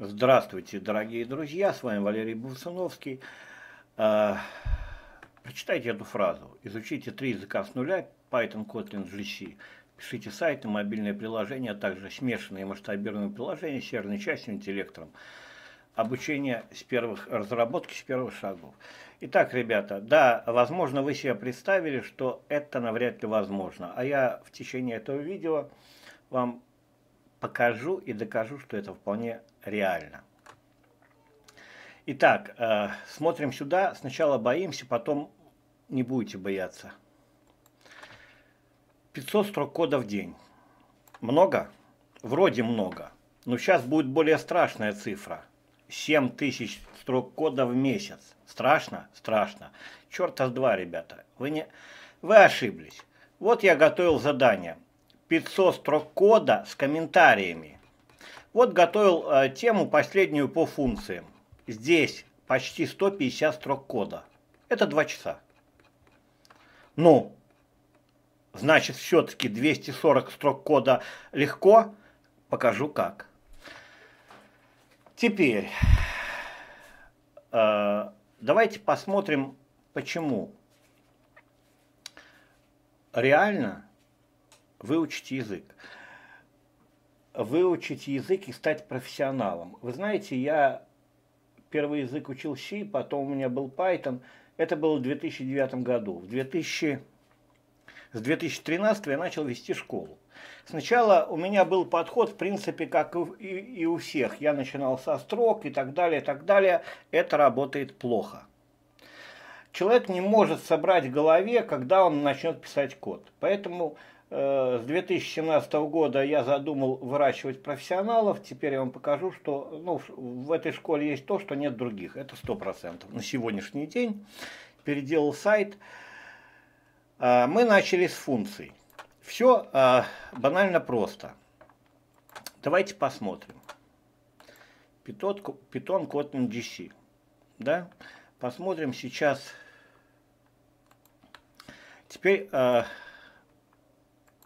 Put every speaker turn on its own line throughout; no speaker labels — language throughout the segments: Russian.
Здравствуйте, дорогие друзья, с вами Валерий Бурсуновский. А, прочитайте эту фразу. Изучите три языка с нуля, Python, Kotlin, GC. Пишите сайты, мобильные приложения, а также смешанные масштабируемые приложения с серверной частью, интеллектором. Обучение с первых, разработки с первых шагов. Итак, ребята, да, возможно, вы себе представили, что это навряд ли возможно. А я в течение этого видео вам покажу и докажу, что это вполне реально. Итак, э, смотрим сюда. Сначала боимся, потом не будете бояться. 500 строк кода в день. Много? Вроде много. Но сейчас будет более страшная цифра. 7000 строк кода в месяц. Страшно? Страшно. Черта с два, ребята. Вы, не... Вы ошиблись. Вот я готовил задание. 500 строк кода с комментариями. Вот готовил э, тему последнюю по функциям. Здесь почти 150 строк кода. Это 2 часа. Ну, значит, все-таки 240 строк кода легко. Покажу как. Теперь, э, давайте посмотрим, почему. Реально выучить язык. Выучить язык и стать профессионалом. Вы знаете, я первый язык учил C, потом у меня был Python. Это было в 2009 году. В 2000, с 2013 я начал вести школу. Сначала у меня был подход, в принципе, как и, и у всех. Я начинал со строк и так далее, и так далее. Это работает плохо. Человек не может собрать в голове, когда он начнет писать код. Поэтому с 2017 года я задумал выращивать профессионалов. Теперь я вам покажу, что ну, в этой школе есть то, что нет других. Это 100%. На сегодняшний день переделал сайт. Э, мы начали с функций. Все э, банально просто. Давайте посмотрим. Python, Kotlin GC. Да? Посмотрим сейчас. Теперь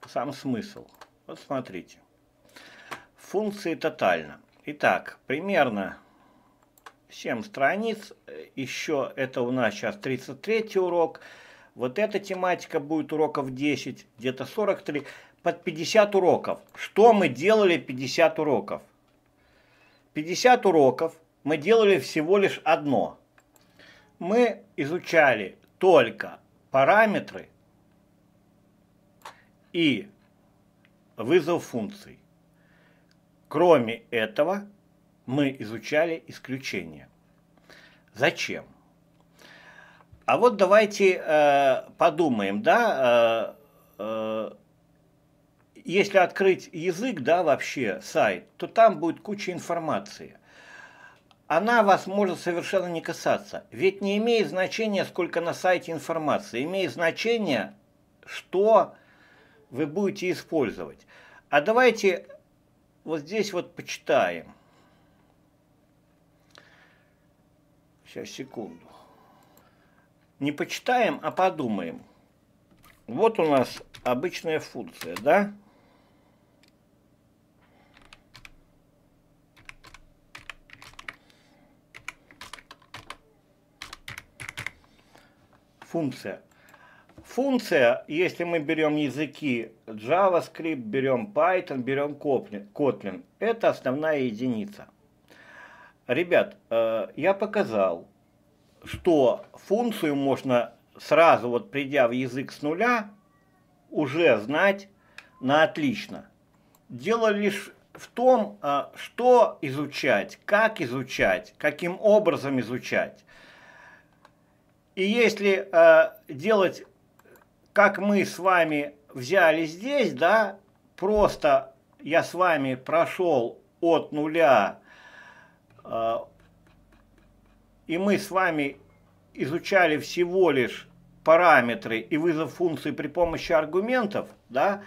сам смысл. Вот смотрите. Функции тотально. Итак, примерно 7 страниц. Еще это у нас сейчас 33 урок. Вот эта тематика будет уроков 10, где-то 43. Под 50 уроков. Что мы делали 50 уроков? 50 уроков мы делали всего лишь одно. Мы изучали только параметры и вызов функций. Кроме этого, мы изучали исключения. Зачем? А вот давайте э, подумаем, да, э, э, если открыть язык, да, вообще сайт, то там будет куча информации. Она вас может совершенно не касаться. Ведь не имеет значения, сколько на сайте информации. Имеет значение, что вы будете использовать. А давайте вот здесь вот почитаем. Сейчас, секунду. Не почитаем, а подумаем. Вот у нас обычная функция, да? Функция функция, если мы берем языки JavaScript, берем Python, берем Kotlin, это основная единица. Ребят, э, я показал, что функцию можно сразу, вот придя в язык с нуля, уже знать на отлично. Дело лишь в том, э, что изучать, как изучать, каким образом изучать. И если э, делать как мы с вами взяли здесь, да, просто я с вами прошел от нуля, э, и мы с вами изучали всего лишь параметры и вызов функции при помощи аргументов, да,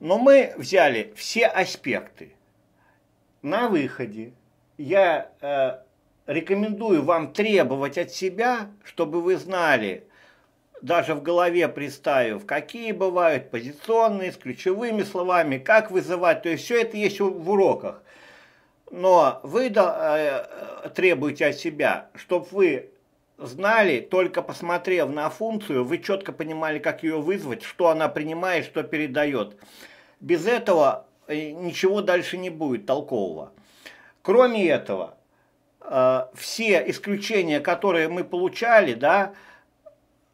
но мы взяли все аспекты. На выходе я э, рекомендую вам требовать от себя, чтобы вы знали, даже в голове представив, какие бывают позиционные, с ключевыми словами, как вызывать. То есть все это есть в уроках. но вы э, требуете от себя, чтобы вы знали, только посмотрев на функцию, вы четко понимали, как ее вызвать, что она принимает, что передает. Без этого э, ничего дальше не будет толкового. Кроме этого, э, все исключения, которые мы получали, да,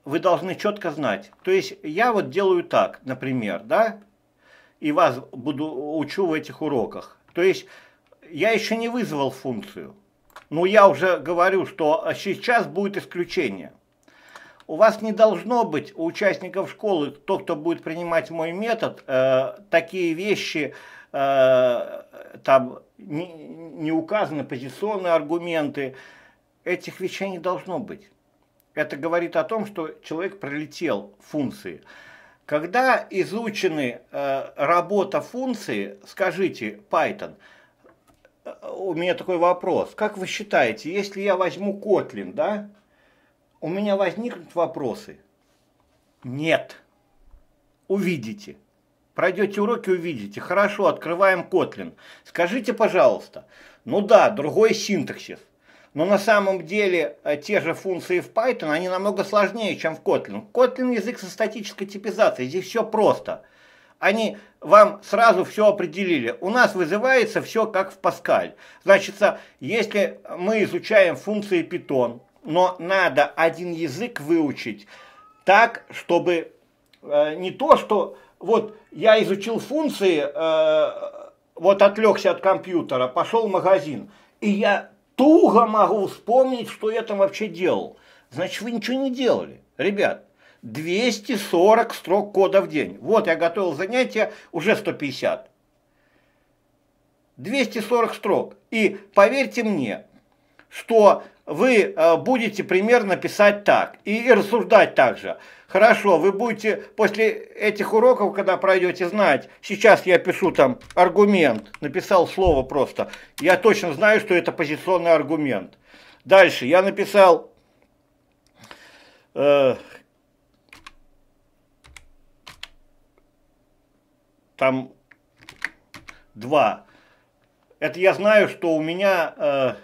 вы должны четко знать. То есть я вот делаю так, например, да, и вас буду учу в этих уроках. То есть я еще не вызвал функцию. Но я уже говорю, что сейчас будет исключение. У вас не должно быть у участников школы, то, кто будет принимать мой метод, э, такие вещи, э, там не, не указаны позиционные аргументы. Этих вещей не должно быть. Это говорит о том, что человек пролетел функции. Когда изучены э, работа функции, скажите, Python – у меня такой вопрос. Как вы считаете, если я возьму Kotlin, да, у меня возникнут вопросы? Нет. Увидите. Пройдете уроки, увидите. Хорошо, открываем Kotlin. Скажите, пожалуйста, ну да, другой синтаксис. Но на самом деле э, те же функции в Python, они намного сложнее, чем в Kotlin. Kotlin язык со статической типизацией, здесь все просто – они вам сразу все определили. У нас вызывается все как в Паскаль. Значит, если мы изучаем функции Python, но надо один язык выучить так, чтобы э, не то, что вот я изучил функции, э, вот отвлекся от компьютера, пошел в магазин, и я туго могу вспомнить, что я там вообще делал. Значит, вы ничего не делали. Ребят, 240 строк кода в день. Вот я готовил занятия, уже 150. 240 строк. И поверьте мне, что вы э, будете примерно писать так и рассуждать так же. Хорошо, вы будете после этих уроков, когда пройдете, знать, сейчас я пишу там аргумент, написал слово просто, я точно знаю, что это позиционный аргумент. Дальше я написал, э, там два. Это я знаю, что у меня э,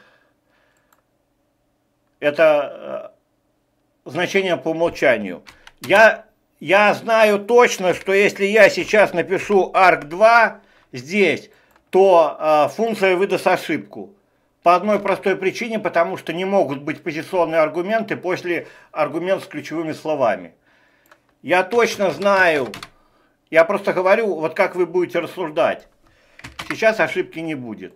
это э, значение по умолчанию. Я, я знаю точно, что если я сейчас напишу arc2 здесь, то э, функция выдаст ошибку. По одной простой причине, потому что не могут быть позиционные аргументы после аргументов с ключевыми словами. Я точно знаю, я просто говорю, вот как вы будете рассуждать. Сейчас ошибки не будет.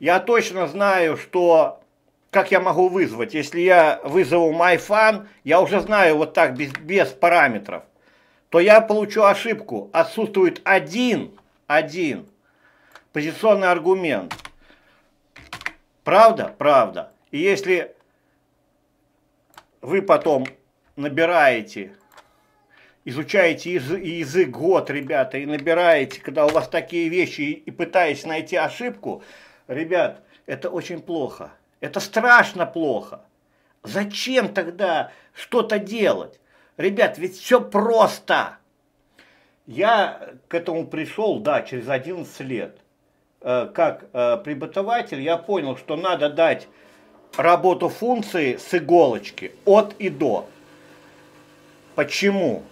Я точно знаю, что как я могу вызвать. Если я вызову MyFun, я уже знаю вот так, без, без параметров, то я получу ошибку. Отсутствует один, один позиционный аргумент. Правда? Правда. И если вы потом набираете изучаете язык год, ребята, и набираете, когда у вас такие вещи, и пытаетесь найти ошибку, ребят, это очень плохо. Это страшно плохо. Зачем тогда что-то делать? Ребят, ведь все просто. Я к этому пришел, да, через 11 лет. Э, как э, преподаватель я понял, что надо дать работу функции с иголочки от и до. Почему?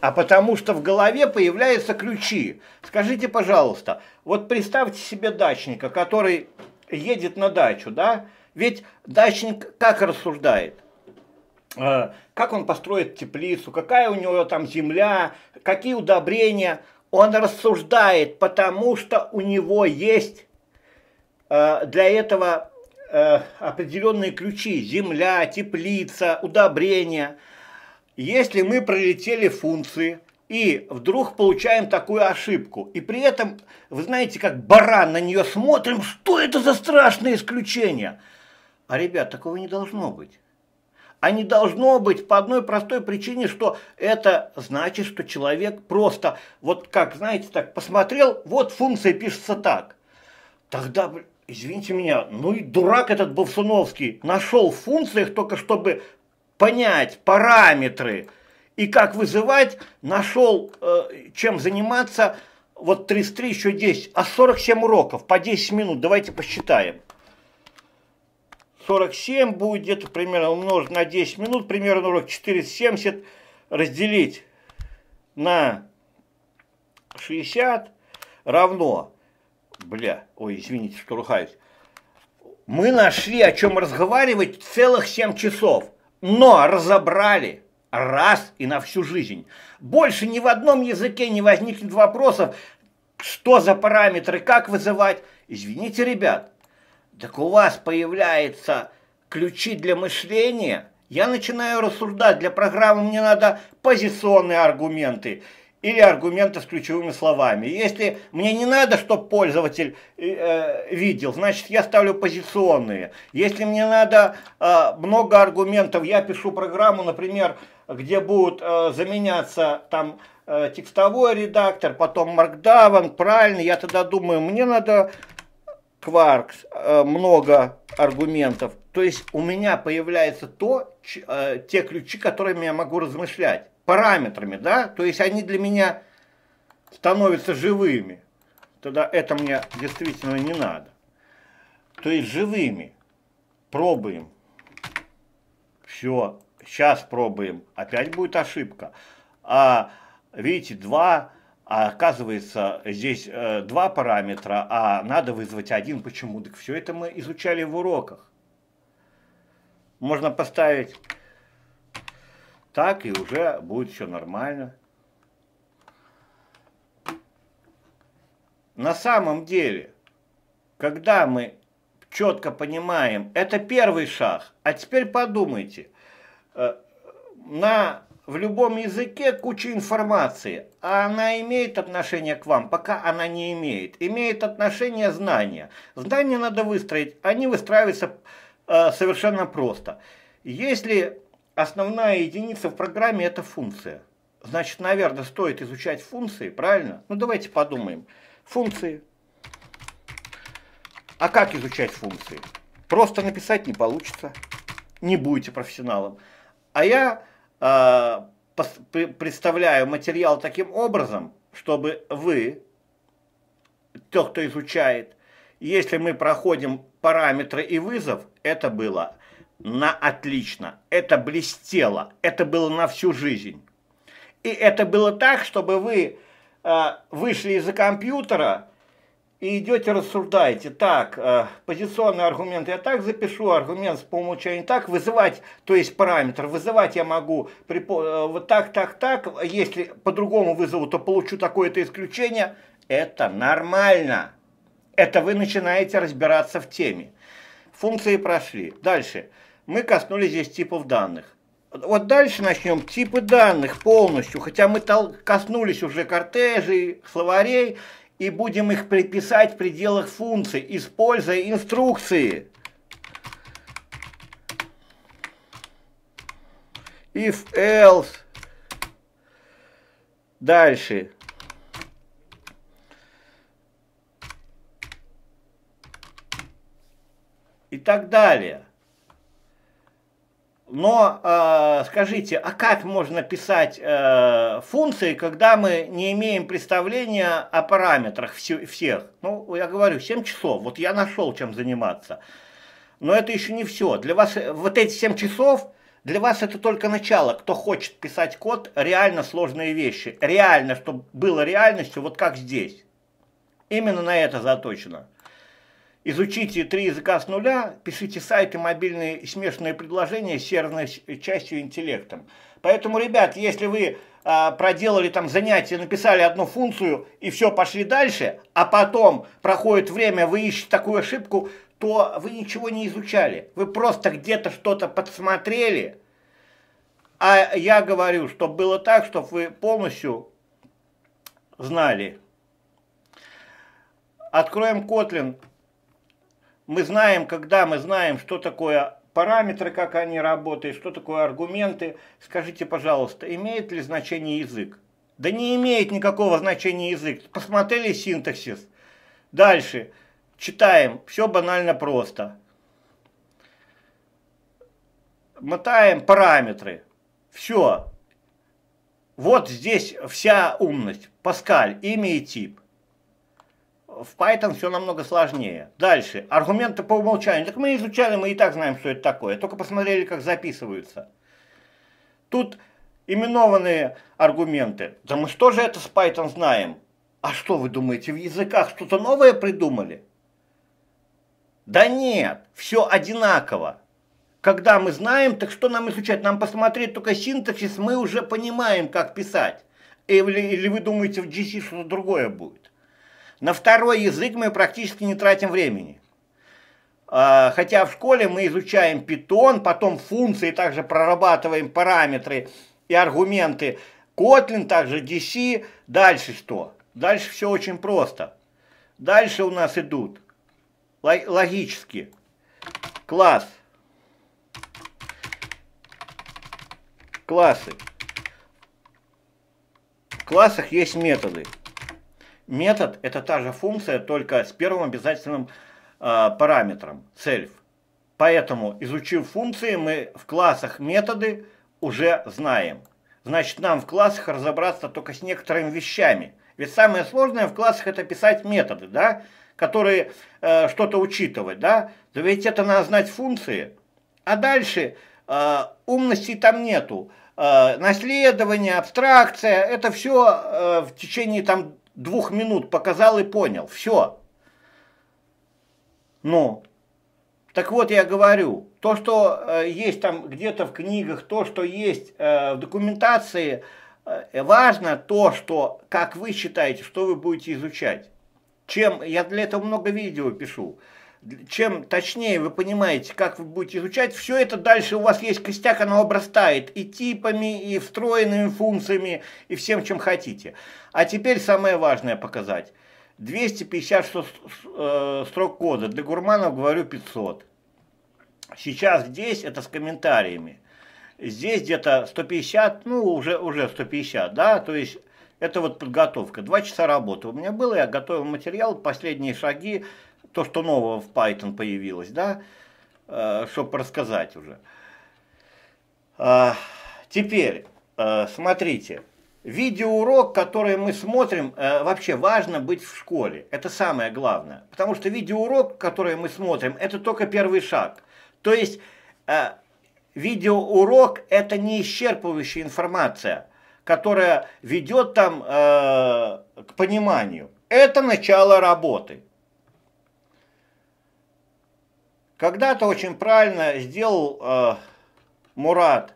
а потому что в голове появляются ключи. Скажите, пожалуйста, вот представьте себе дачника, который едет на дачу, да? Ведь дачник как рассуждает? Э, как он построит теплицу, какая у него там земля, какие удобрения. Он рассуждает, потому что у него есть э, для этого э, определенные ключи. Земля, теплица, удобрения – если мы пролетели функции и вдруг получаем такую ошибку, и при этом, вы знаете, как баран на нее смотрим, что это за страшное исключение? А, ребят, такого не должно быть. А не должно быть по одной простой причине, что это значит, что человек просто, вот как, знаете, так посмотрел, вот функция пишется так. Тогда, извините меня, ну и дурак этот Бовсуновский нашел в функциях только чтобы понять параметры и как вызывать, нашел, э, чем заниматься вот 33, еще 10, а 47 уроков по 10 минут. Давайте посчитаем. 47 будет где-то примерно умножить на 10 минут, примерно урок 470 разделить на 60 равно, бля, ой, извините, что ругаюсь, мы нашли о чем разговаривать целых 7 часов, но разобрали раз и на всю жизнь. Больше ни в одном языке не возникнет вопросов, что за параметры, как вызывать. Извините, ребят, так у вас появляются ключи для мышления. Я начинаю рассуждать, для программы мне надо позиционные аргументы или аргументы с ключевыми словами. Если мне не надо, чтобы пользователь э, видел, значит я ставлю позиционные. Если мне надо э, много аргументов, я пишу программу, например, где будут э, заменяться там э, текстовой редактор, потом Markdown, правильно, я тогда думаю, мне надо Quarks, э, много аргументов. То есть у меня появляется то, ч, э, те ключи, которыми я могу размышлять параметрами, да, то есть они для меня становятся живыми, тогда это мне действительно не надо. То есть живыми. Пробуем. Все, сейчас пробуем. Опять будет ошибка. А видите, два, а оказывается здесь э, два параметра, а надо вызвать один. Почему? Так все это мы изучали в уроках. Можно поставить так и уже будет все нормально. На самом деле, когда мы четко понимаем, это первый шаг, а теперь подумайте, э, на, в любом языке куча информации, а она имеет отношение к вам, пока она не имеет. Имеет отношение знания. Знания надо выстроить, они выстраиваются э, совершенно просто. Если основная единица в программе это функция. Значит, наверное, стоит изучать функции, правильно? Ну, давайте подумаем. Функции. А как изучать функции? Просто написать не получится. Не будете профессионалом. А я э, представляю материал таким образом, чтобы вы, тот, кто изучает, если мы проходим параметры и вызов, это было на отлично. Это блестело. Это было на всю жизнь. И это было так, чтобы вы э, вышли из-за компьютера и идете рассуждаете. Так, э, позиционный аргумент я так запишу, аргумент по умолчанию так, вызывать, то есть параметр, вызывать я могу при, э, вот так, так, так. Если по-другому вызову, то получу такое-то исключение. Это нормально. Это вы начинаете разбираться в теме. Функции прошли. Дальше мы коснулись здесь типов данных. Вот дальше начнем типы данных полностью, хотя мы коснулись уже кортежей, словарей, и будем их приписать в пределах функций, используя инструкции. If else. Дальше. И так далее. Но э, скажите, а как можно писать э, функции, когда мы не имеем представления о параметрах все, всех? Ну, я говорю, 7 часов, вот я нашел чем заниматься. Но это еще не все. Для вас вот эти 7 часов, для вас это только начало. Кто хочет писать код, реально сложные вещи. Реально, чтобы было реальностью, вот как здесь. Именно на это заточено. Изучите три языка с нуля, пишите сайты, мобильные смешанные предложения с серверной частью интеллектом. Поэтому, ребят, если вы а, проделали там занятие, написали одну функцию и все, пошли дальше, а потом проходит время, вы ищете такую ошибку, то вы ничего не изучали. Вы просто где-то что-то подсмотрели. А я говорю, чтобы было так, чтобы вы полностью знали. Откроем Kotlin мы знаем, когда мы знаем, что такое параметры, как они работают, что такое аргументы, скажите, пожалуйста, имеет ли значение язык? Да не имеет никакого значения язык. Посмотрели синтаксис. Дальше. Читаем. Все банально просто. Мотаем параметры. Все. Вот здесь вся умность. Паскаль, имя и тип. В Python все намного сложнее. Дальше. Аргументы по умолчанию. Так мы изучали, мы и так знаем, что это такое. Только посмотрели, как записываются. Тут именованные аргументы. Да мы что же это с Python знаем? А что вы думаете, в языках что-то новое придумали? Да нет, все одинаково. Когда мы знаем, так что нам изучать? Нам посмотреть только синтаксис, мы уже понимаем, как писать. Или, или вы думаете, в GC что-то другое будет? На второй язык мы практически не тратим времени. А, хотя в школе мы изучаем Python, потом функции, также прорабатываем параметры и аргументы. Kotlin, также DC. Дальше что? Дальше все очень просто. Дальше у нас идут логически класс, классы. В классах есть методы. Метод – это та же функция, только с первым обязательным э, параметром – self. Поэтому, изучив функции, мы в классах методы уже знаем. Значит, нам в классах разобраться только с некоторыми вещами. Ведь самое сложное в классах это писать методы, да, которые э, что-то учитывать, да. Да ведь это надо знать функции. А дальше э, умностей там нету. Э, наследование, абстракция, это все э, в течение там двух минут показал и понял. Все. Ну, так вот я говорю, то, что э, есть там где-то в книгах, то, что есть э, в документации, э, важно то, что, как вы считаете, что вы будете изучать. Чем, я для этого много видео пишу, чем точнее вы понимаете, как вы будете изучать, все это дальше у вас есть костяк, оно обрастает и типами, и встроенными функциями, и всем, чем хотите. А теперь самое важное показать. 250 э, строк кода, для гурманов говорю 500. Сейчас здесь это с комментариями. Здесь где-то 150, ну уже, уже 150, да, то есть это вот подготовка. Два часа работы у меня было, я готовил материал, последние шаги, то, что нового в Python появилось, да, э, чтобы рассказать уже. А, теперь, э, смотрите, видеоурок, который мы смотрим, э, вообще важно быть в школе. Это самое главное. Потому что видеоурок, который мы смотрим, это только первый шаг. То есть, видеоурок – это не исчерпывающая информация, которая ведет там к пониманию. Это начало работы. Когда-то очень правильно сделал э, Мурат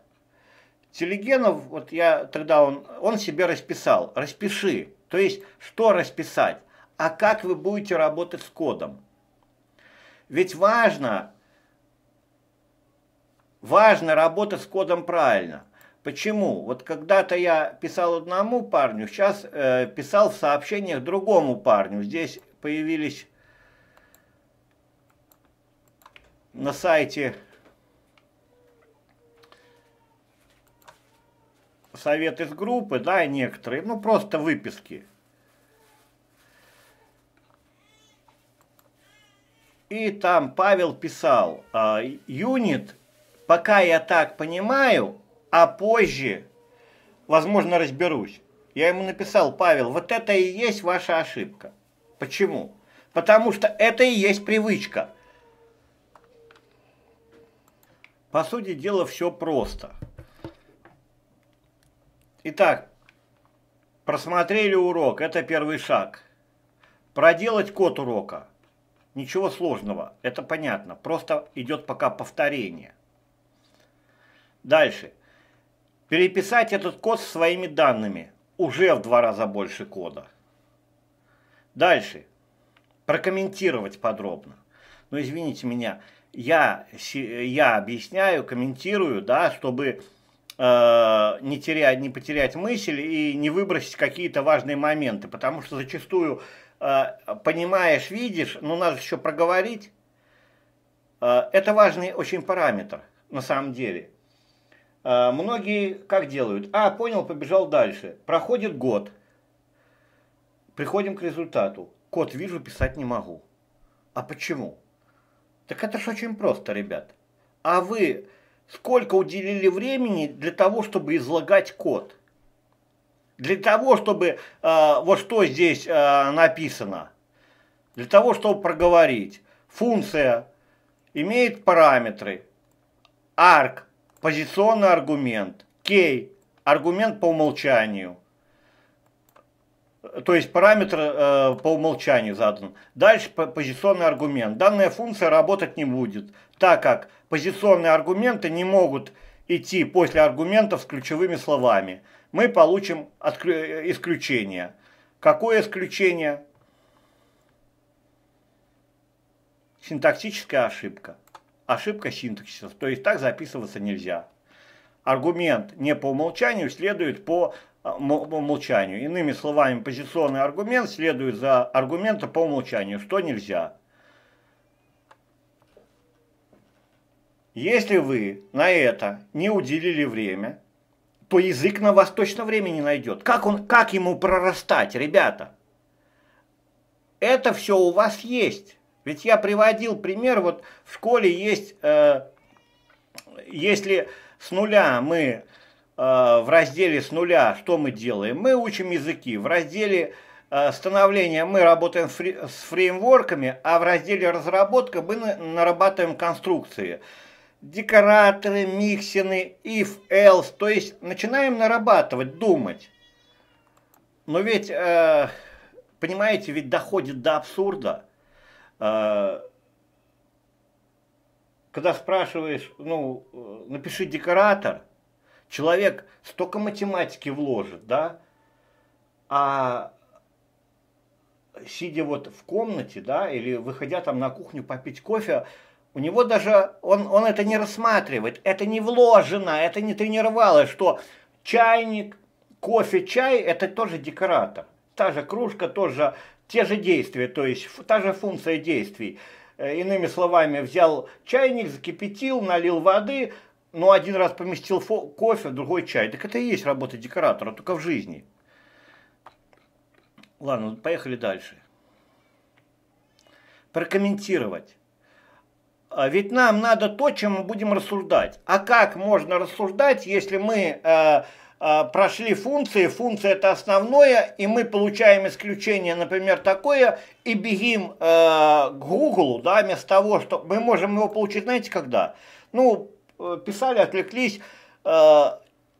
Телегенов, вот я тогда он, он себе расписал, распиши. То есть, что расписать? А как вы будете работать с кодом? Ведь важно, важно работать с кодом правильно. Почему? Вот когда-то я писал одному парню, сейчас э, писал в сообщениях другому парню. Здесь появились на сайте совет из группы, да, некоторые, ну просто выписки. И там Павел писал, а, юнит, пока я так понимаю, а позже, возможно, разберусь. Я ему написал, Павел, вот это и есть ваша ошибка. Почему? Потому что это и есть привычка – По сути дела, все просто. Итак, просмотрели урок, это первый шаг. Проделать код урока. Ничего сложного, это понятно, просто идет пока повторение. Дальше. Переписать этот код своими данными. Уже в два раза больше кода. Дальше. Прокомментировать подробно. Но извините меня, я, я объясняю, комментирую, да, чтобы э, не, терять, не потерять мысль и не выбросить какие-то важные моменты, потому что зачастую э, понимаешь, видишь, но надо еще проговорить. Э, это важный очень параметр на самом деле. Э, многие как делают? А, понял, побежал дальше. Проходит год. Приходим к результату. Код вижу, писать не могу. А почему? Так это же очень просто, ребят. А вы сколько уделили времени для того, чтобы излагать код? Для того, чтобы э, вот что здесь э, написано. Для того, чтобы проговорить, функция имеет параметры arg – позиционный аргумент, key – аргумент по умолчанию, то есть параметр э, по умолчанию задан. Дальше позиционный аргумент. Данная функция работать не будет, так как позиционные аргументы не могут идти после аргументов с ключевыми словами. Мы получим исключение. Какое исключение? Синтаксическая ошибка. Ошибка синтаксиса. То есть так записываться нельзя. Аргумент не по умолчанию следует по а, умолчанию. Иными словами, позиционный аргумент следует за аргументом по умолчанию, что нельзя. Если вы на это не уделили время, то язык на вас точно времени найдет. Как, он, как ему прорастать, ребята? Это все у вас есть. Ведь я приводил пример, вот в школе есть, э, если с нуля мы в разделе с нуля, что мы делаем? Мы учим языки. В разделе э, становления мы работаем с фреймворками, а в разделе разработка мы нарабатываем конструкции. Декораторы, миксины, if, else. То есть начинаем нарабатывать, думать. Но ведь, э, понимаете, ведь доходит до абсурда. Когда спрашиваешь, ну, напиши декоратор, человек столько математики вложит, да, а сидя вот в комнате, да, или выходя там на кухню попить кофе, у него даже, он, он это не рассматривает, это не вложено, это не тренировалось, что чайник, кофе, чай, это тоже декоратор. Та же кружка, тоже те же действия, то есть та же функция действий. Э, иными словами, взял чайник, закипятил, налил воды, но один раз поместил кофе, другой чай. Так это и есть работа декоратора, только в жизни. Ладно, поехали дальше. Прокомментировать. А ведь нам надо то, чем мы будем рассуждать. А как можно рассуждать, если мы э, а, прошли функции, функция это основное, и мы получаем исключение, например, такое, и бегим э, к Google, да, вместо того, что мы можем его получить, знаете, когда? Ну, э, писали, отвлеклись, э,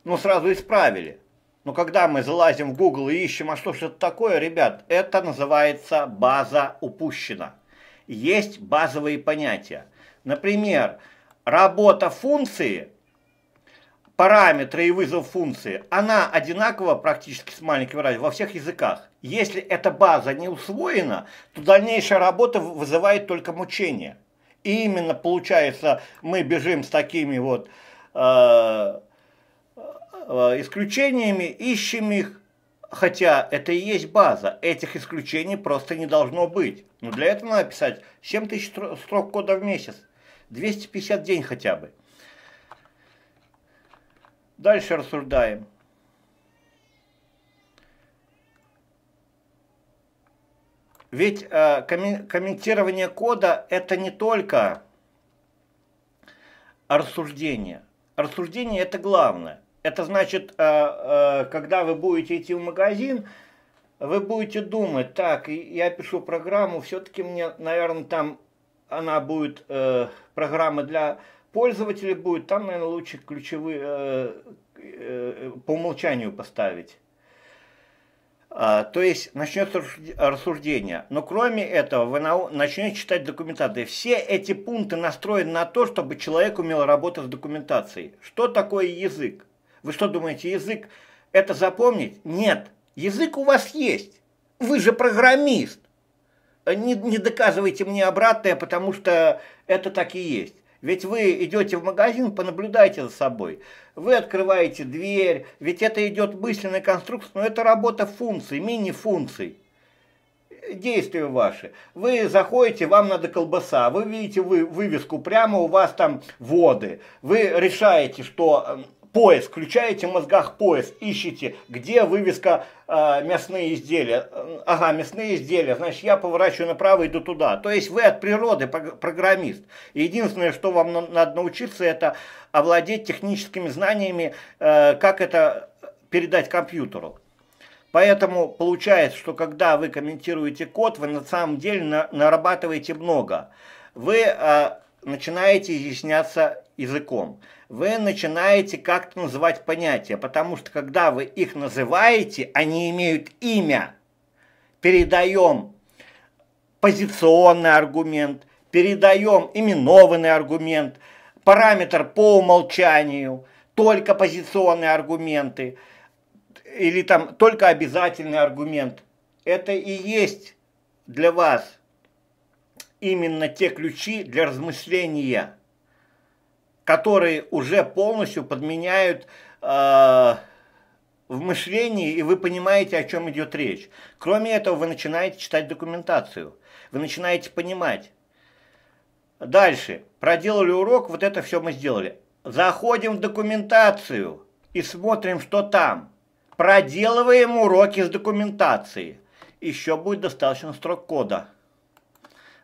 ну, сразу исправили. Но когда мы залазим в Google и ищем, а что же это такое, ребят, это называется база упущена. Есть базовые понятия. Например, работа функции – параметры и вызов функции, она одинакова практически с маленьким разницей во всех языках. Если эта база не усвоена, то дальнейшая работа вызывает только мучение. И именно получается, мы бежим с такими вот э, э, исключениями, ищем их, хотя это и есть база. Этих исключений просто не должно быть. Но для этого надо писать 7000 строк кода в месяц, 250 день хотя бы. Дальше рассуждаем. Ведь э, комментирование кода это не только рассуждение. Рассуждение это главное. Это значит, э, э, когда вы будете идти в магазин, вы будете думать, так, я пишу программу, все-таки мне, наверное, там она будет э, программа для пользователя будет, там, наверное, лучше ключевые э, э, по умолчанию поставить. А, то есть начнется рассуждение. Но кроме этого, вы начнете читать документацию. Все эти пункты настроены на то, чтобы человек умел работать с документацией. Что такое язык? Вы что думаете, язык это запомнить? Нет. Язык у вас есть. Вы же программист. Не, не доказывайте мне обратное, потому что это так и есть. Ведь вы идете в магазин, понаблюдайте за собой. Вы открываете дверь, ведь это идет мысленная конструкция, но это работа функций, мини-функций. Действия ваши. Вы заходите, вам надо колбаса, вы видите вы, вывеску, прямо у вас там воды. Вы решаете, что поиск, включаете в мозгах поиск, ищите, где вывеска э, мясные изделия. Ага, мясные изделия, значит, я поворачиваю направо, иду туда. То есть вы от природы программист. Единственное, что вам надо научиться, это овладеть техническими знаниями, э, как это передать компьютеру. Поэтому получается, что когда вы комментируете код, вы на самом деле на, нарабатываете много. Вы э, начинаете изъясняться языком. Вы начинаете как-то называть понятия, потому что когда вы их называете, они имеют имя. Передаем позиционный аргумент, передаем именованный аргумент, параметр по умолчанию, только позиционные аргументы или там только обязательный аргумент. Это и есть для вас именно те ключи для размышления, которые уже полностью подменяют э, в мышлении, и вы понимаете, о чем идет речь. Кроме этого, вы начинаете читать документацию, вы начинаете понимать. Дальше. Проделали урок, вот это все мы сделали. Заходим в документацию и смотрим, что там. Проделываем уроки с документацией. Еще будет достаточно строк кода.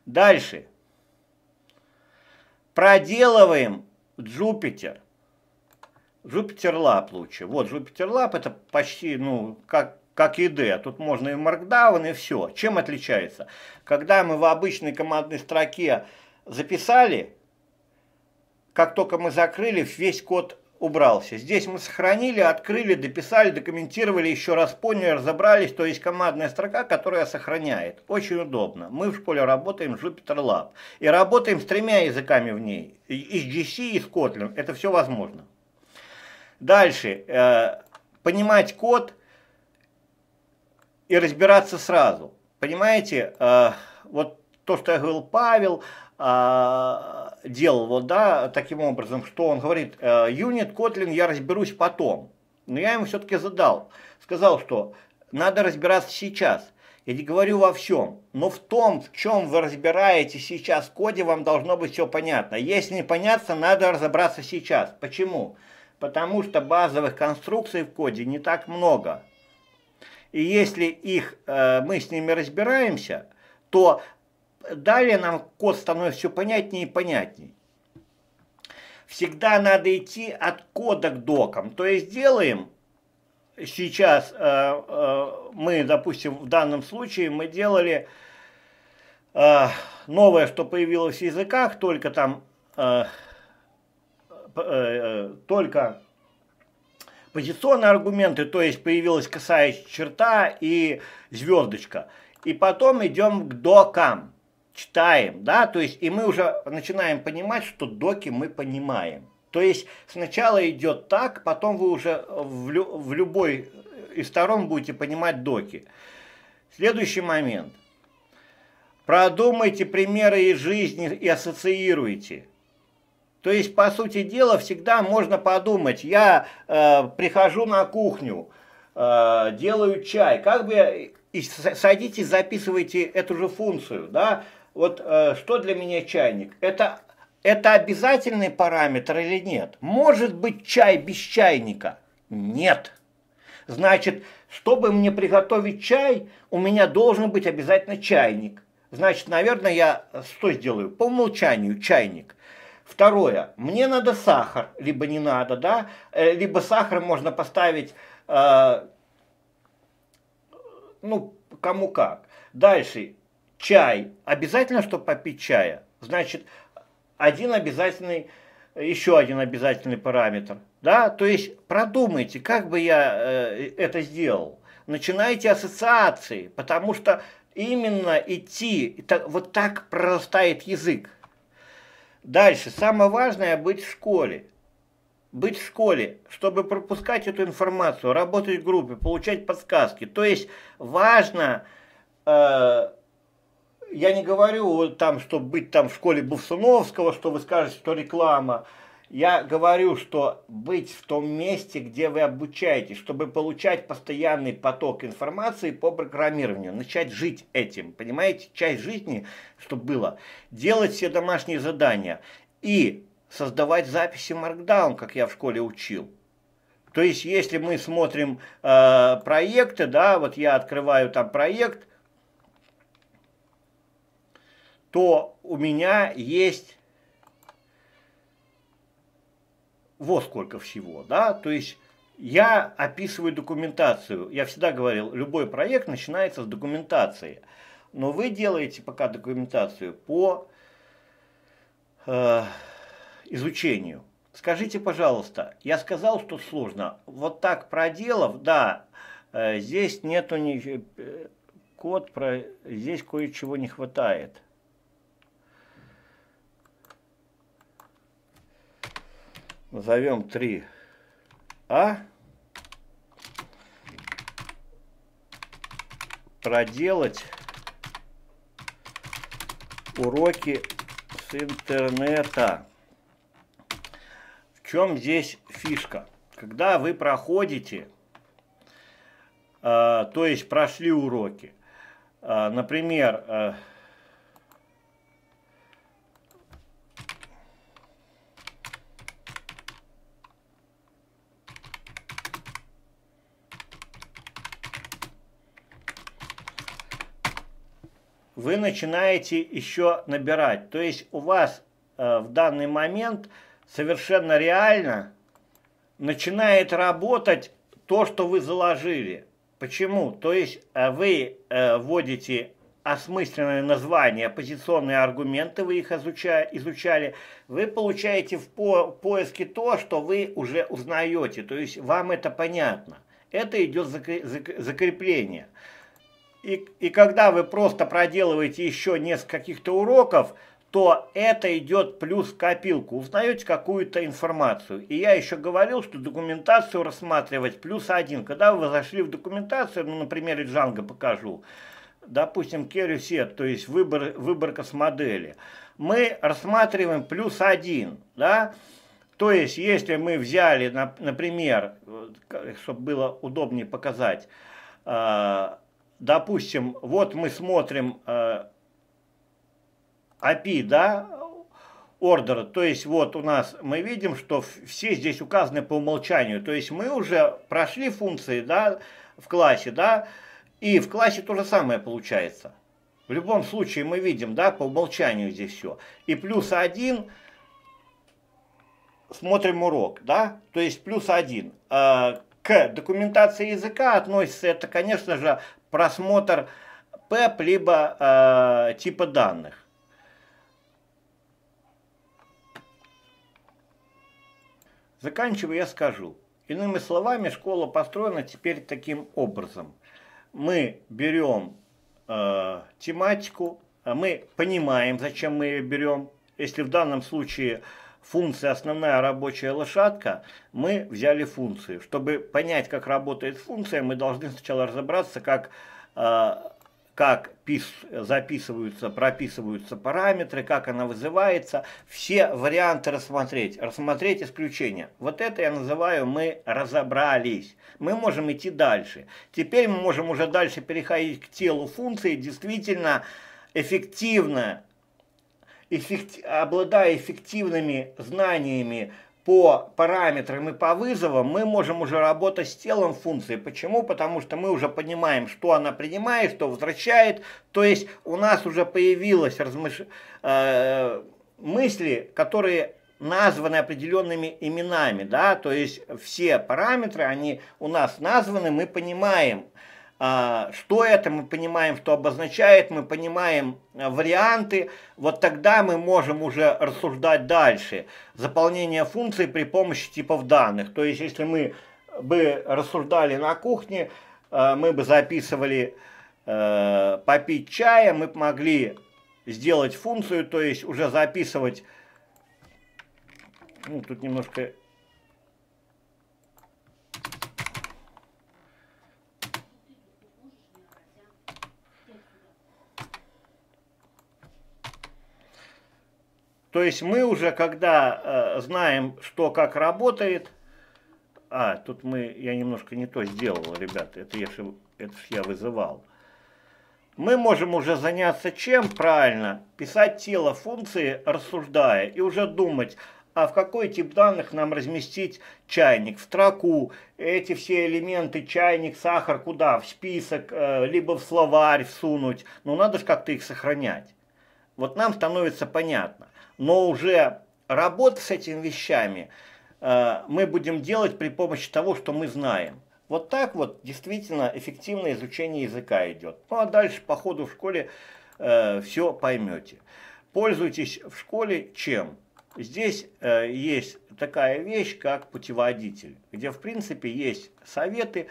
Дальше. Проделываем. Jupyter Lab лучше. Вот Lab это почти, ну, как, как IDE. Тут можно и Markdown, и все. Чем отличается? Когда мы в обычной командной строке записали, как только мы закрыли, весь код убрался. Здесь мы сохранили, открыли, дописали, документировали, еще раз поняли, разобрались. То есть командная строка, которая сохраняет. Очень удобно. Мы в школе работаем в Jupyter Lab. И работаем с тремя языками в ней. И с GC, и с Kotlin. Это все возможно. Дальше. Э, понимать код и разбираться сразу. Понимаете, э, вот то, что я говорил Павел, а, делал вот, да, таким образом, что он говорит, юнит Kotlin я разберусь потом. Но я ему все-таки задал, сказал, что надо разбираться сейчас. Я не говорю во всем, но в том, в чем вы разбираетесь сейчас в коде, вам должно быть все понятно. Если непонятно, надо разобраться сейчас. Почему? Потому что базовых конструкций в коде не так много. И если их, э, мы с ними разбираемся, то далее нам код становится все понятнее и понятнее. Всегда надо идти от кода к докам. То есть делаем сейчас, э, э, мы, допустим, в данном случае мы делали э, новое, что появилось в языках, только там, э, э, только позиционные аргументы, то есть появилась косая черта и звездочка. И потом идем к докам читаем, да, то есть и мы уже начинаем понимать, что доки мы понимаем. То есть сначала идет так, потом вы уже в, лю в любой из сторон будете понимать доки. Следующий момент. Продумайте примеры из жизни и ассоциируйте. То есть, по сути дела, всегда можно подумать, я э, прихожу на кухню, э, делаю чай, как бы и садитесь, записывайте эту же функцию, да, вот э, что для меня чайник? Это, это обязательный параметр или нет? Может быть чай без чайника? Нет. Значит, чтобы мне приготовить чай, у меня должен быть обязательно чайник. Значит, наверное, я что сделаю? По умолчанию чайник. Второе, мне надо сахар, либо не надо, да, э, либо сахар можно поставить, э, ну, кому как. Дальше, чай. Обязательно, чтобы попить чая? Значит, один обязательный, еще один обязательный параметр. Да? То есть продумайте, как бы я э, это сделал. Начинайте ассоциации, потому что именно идти, вот так прорастает язык. Дальше, самое важное быть в школе. Быть в школе, чтобы пропускать эту информацию, работать в группе, получать подсказки. То есть важно э, я не говорю там, чтобы быть там в школе Бувсуновского, что вы скажете, что реклама. Я говорю, что быть в том месте, где вы обучаетесь, чтобы получать постоянный поток информации по программированию, начать жить этим, понимаете, часть жизни, чтобы было, делать все домашние задания и создавать записи Markdown, как я в школе учил. То есть, если мы смотрим э, проекты, да, вот я открываю там проект, то у меня есть вот сколько всего, да, то есть Я описываю документацию. Я всегда говорил, любой проект начинается с документации. Но вы делаете пока документацию по э, изучению. Скажите, пожалуйста, я сказал, что сложно. Вот так проделав, да, э, здесь нету ни, э, код, про, здесь кое-чего не хватает. Назовем 3А. Проделать уроки с интернета. В чем здесь фишка? Когда вы проходите, э, то есть прошли уроки, э, например, э, вы начинаете еще набирать. То есть у вас э, в данный момент совершенно реально начинает работать то, что вы заложили. Почему? То есть э, вы э, вводите осмысленное название, оппозиционные аргументы, вы их изучали, изучали, вы получаете в по поиске то, что вы уже узнаете, то есть вам это понятно. Это идет закрепление. И, и когда вы просто проделываете еще несколько каких-то уроков, то это идет плюс в копилку. Узнаете какую-то информацию. И я еще говорил, что документацию рассматривать плюс один. Когда вы зашли в документацию, ну, на Django покажу, допустим, set, то есть выбор, выборка с модели, мы рассматриваем плюс один, да, то есть, если мы взяли, например, чтобы было удобнее показать, а, допустим, вот мы смотрим э, API, да, ордер, то есть вот у нас мы видим, что все здесь указаны по умолчанию, то есть мы уже прошли функции, да, в классе, да, и в классе то же самое получается. В любом случае мы видим, да, по умолчанию здесь все. И плюс один, смотрим урок, да, то есть плюс один. Э, к документации языка относится это, конечно же, просмотр ПЭП либо э, типа данных. Заканчивая, я скажу. Иными словами, школа построена теперь таким образом. Мы берем э, тематику, а мы понимаем, зачем мы ее берем. Если в данном случае функция основная рабочая лошадка, мы взяли функции. Чтобы понять, как работает функция, мы должны сначала разобраться, как, э, как пис, записываются, прописываются параметры, как она вызывается, все варианты рассмотреть, рассмотреть исключения. Вот это я называю мы разобрались. Мы можем идти дальше. Теперь мы можем уже дальше переходить к телу функции, действительно эффективно эффект, обладая эффективными знаниями по параметрам и по вызовам, мы можем уже работать с телом функции. Почему? Потому что мы уже понимаем, что она принимает, что возвращает. То есть у нас уже появилось размыш... э, мысли, которые названы определенными именами. Да? То есть все параметры, они у нас названы, мы понимаем, что это, мы понимаем, что обозначает, мы понимаем а, варианты, вот тогда мы можем уже рассуждать дальше. Заполнение функций при помощи типов данных. То есть, если мы бы рассуждали на кухне, а, мы бы записывали попить чая, мы могли сделать функцию, то есть уже записывать, ну, тут немножко То есть мы уже, когда э, знаем, что как работает, а, тут мы, я немножко не то сделал, ребята, это я, это я вызывал. Мы можем уже заняться чем правильно? Писать тело функции, рассуждая, и уже думать, а в какой тип данных нам разместить чайник, в строку, эти все элементы, чайник, сахар, куда, в список, э, либо в словарь всунуть. Но надо же как-то их сохранять. Вот нам становится понятно но уже работа с этими вещами э, мы будем делать при помощи того, что мы знаем. Вот так вот действительно эффективное изучение языка идет. Ну а дальше по ходу в школе э, все поймете. Пользуйтесь в школе чем? Здесь э, есть такая вещь, как путеводитель, где в принципе есть советы,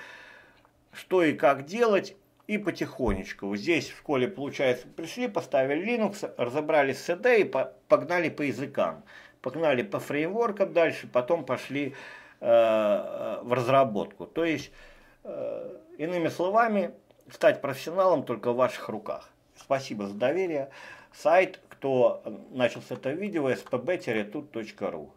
что и как делать, и потихонечку. Здесь в школе, получается, пришли, поставили Linux, разобрались с CD и погнали по языкам. Погнали по фреймворкам дальше, потом пошли э, в разработку. То есть, э, иными словами, стать профессионалом только в ваших руках. Спасибо за доверие. Сайт, кто начал с этого видео, spb-tut.ru.